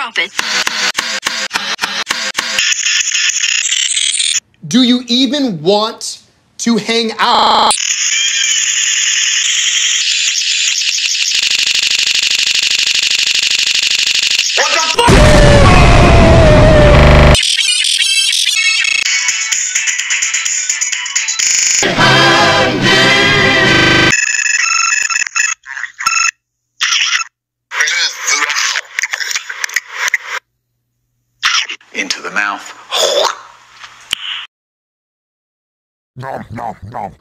Drop it. Do you even want to hang out? Into the mouth. Nom nom nom.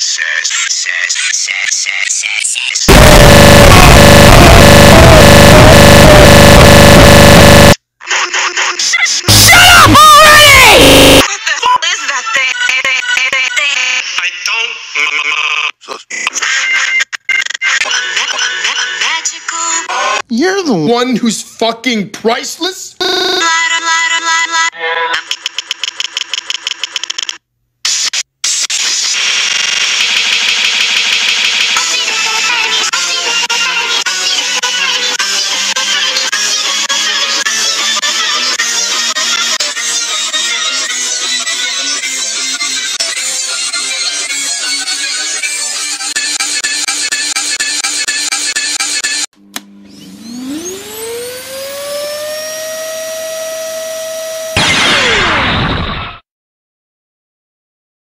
Says, says, says, says, says, says. You're the one who's fucking priceless.